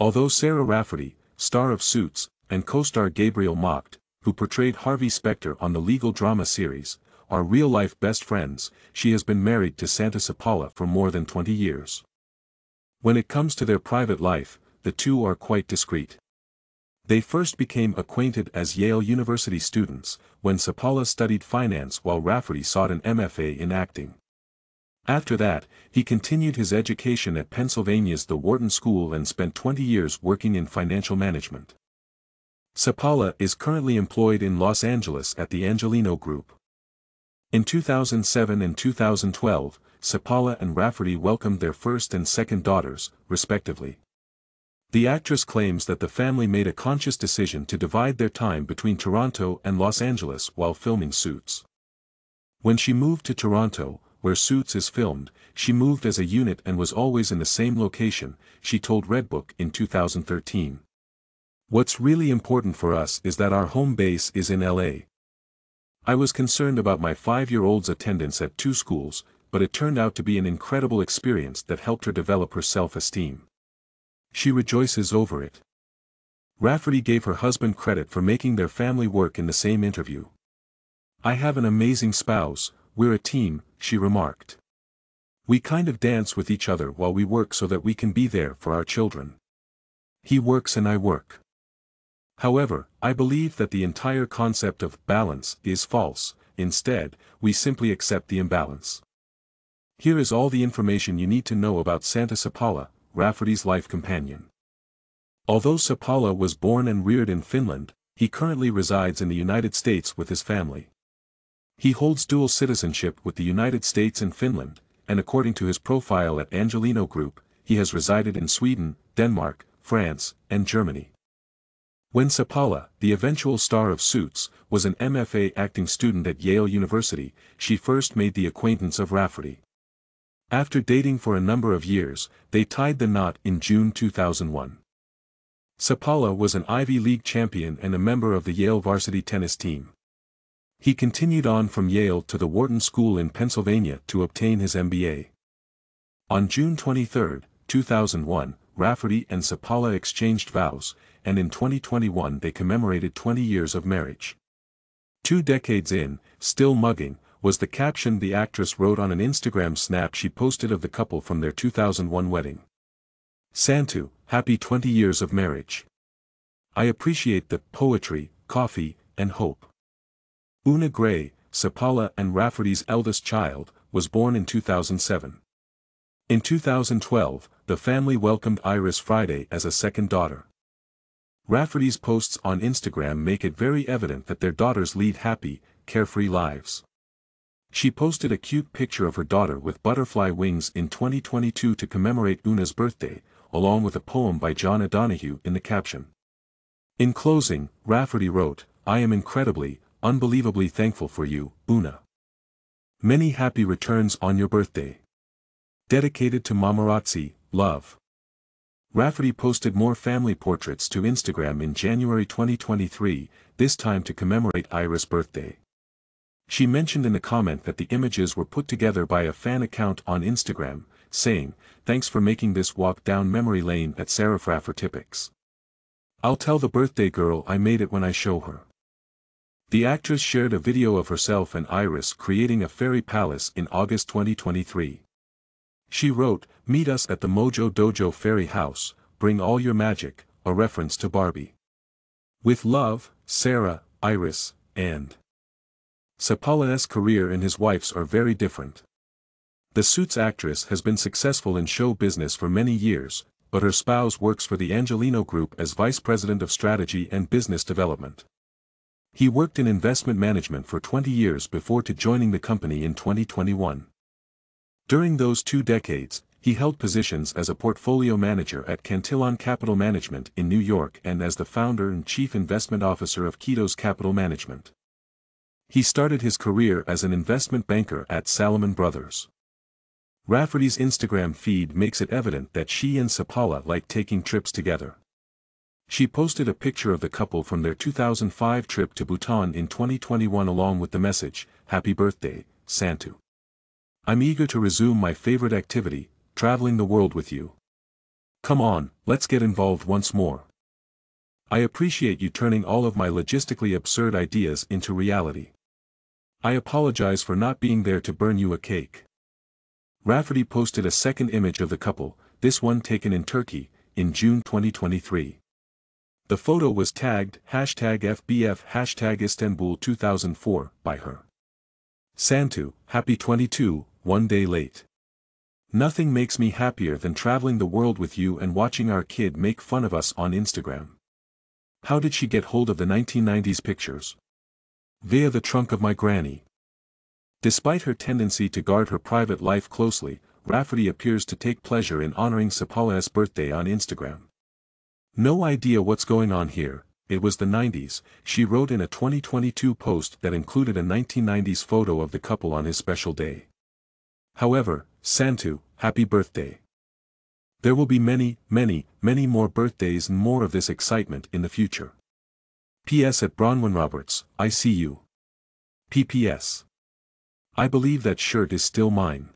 Although Sarah Rafferty, star of Suits, and co-star Gabriel Macht, who portrayed Harvey Specter on the legal drama series, are real-life best friends, she has been married to Santtu Seppälä for more than 20 years. When it comes to their private life, the two are quite discreet. They first became acquainted as Yale University students, when Seppälä studied finance while Rafferty sought an MFA in acting. After that, he continued his education at Pennsylvania's The Wharton School and spent 20 years working in financial management. Seppälä is currently employed in Los Angeles at the Angeleno Group. In 2007 and 2012, Seppälä and Rafferty welcomed their first and second daughters, respectively. The actress claims that the family made a conscious decision to divide their time between Toronto and Los Angeles while filming Suits. When she moved to Toronto, where Suits is filmed, she moved as a unit and was always in the same location, she told Redbook in 2013. What's really important for us is that our home base is in LA. I was concerned about my five-year-old's attendance at two schools, but it turned out to be an incredible experience that helped her develop her self-esteem. She rejoices over it. Rafferty gave her husband credit for making their family work in the same interview. I have an amazing spouse, we're a team, she remarked. We kind of dance with each other while we work so that we can be there for our children. He works and I work. However, I believe that the entire concept of balance is false, instead, we simply accept the imbalance. Here is all the information you need to know about Santtu Seppälä, Rafferty's life companion. Although Seppälä was born and reared in Finland, he currently resides in the United States with his family. He holds dual citizenship with the United States and Finland, and according to his profile at Angeleno Group, he has resided in Sweden, Denmark, France, and Germany. When Seppälä, the eventual star of Suits, was an MFA acting student at Yale University, she first made the acquaintance of Rafferty. After dating for a number of years, they tied the knot in June 2001. Seppälä was an Ivy League champion and a member of the Yale varsity tennis team. He continued on from Yale to the Wharton School in Pennsylvania to obtain his MBA. On June 23, 2001, Rafferty and Seppälä exchanged vows, and in 2021 they commemorated 20 years of marriage. Two decades in, still mugging, was the caption the actress wrote on an Instagram snap she posted of the couple from their 2001 wedding. Santtu, happy 20 years of marriage. I appreciate the poetry, coffee, and hope. Una Gray, Seppälä and Rafferty's eldest child, was born in 2007. In 2012, the family welcomed Iris Friday as a second daughter. Rafferty's posts on Instagram make it very evident that their daughters lead happy, carefree lives. She posted a cute picture of her daughter with butterfly wings in 2022 to commemorate Una's birthday, along with a poem by John O'Donohue in the caption. In closing, Rafferty wrote, I am incredibly, unbelievably thankful for you, Una. Many happy returns on your birthday. Dedicated to Mamarazzi, love. Rafferty posted more family portraits to Instagram in January 2023, this time to commemorate Iris' birthday. She mentioned in a comment that the images were put together by a fan account on Instagram, saying, Thanks for making this walk down memory lane at Sarah Raffer I'll tell the birthday girl I made it when I show her. The actress shared a video of herself and Iris creating a fairy palace in August 2023. She wrote, Meet us at the Mojo Dojo Fairy House, bring all your magic, a reference to Barbie. With love, Sarah, Iris, and Seppälä's career and his wife's are very different. The Suits actress has been successful in show business for many years, but her spouse works for the Angeleno Group as Vice President of Strategy and Business Development. He worked in investment management for 20 years before to joining the company in 2021. During those two decades, he held positions as a portfolio manager at Cantillon Capital Management in New York and as the founder and chief investment officer of Kitos Capital Management. He started his career as an investment banker at Salomon Brothers. Rafferty's Instagram feed makes it evident that she and Seppälä like taking trips together. She posted a picture of the couple from their 2005 trip to Bhutan in 2021 along with the message, Happy Birthday, Santtu. I'm eager to resume my favorite activity, traveling the world with you. Come on, let's get involved once more. I appreciate you turning all of my logistically absurd ideas into reality. I apologize for not being there to burn you a cake. Rafferty posted a second image of the couple, this one taken in Turkey, in June 2023. The photo was tagged hashtag FBF hashtag Istanbul 2004 by her. Santtu, happy 22, one day late. Nothing makes me happier than traveling the world with you and watching our kid make fun of us on Instagram. How did she get hold of the 1990s pictures? Via the trunk of my granny. Despite her tendency to guard her private life closely, Rafferty appears to take pleasure in honoring Seppälä's birthday on Instagram. No idea what's going on here, it was the 90s, she wrote in a 2022 post that included a 1990s photo of the couple on his special day. However, Santtu, happy birthday. There will be many, many, many more birthdays and more of this excitement in the future. P.S. at Bronwyn Roberts, I see you. P.P.S. I believe that shirt is still mine.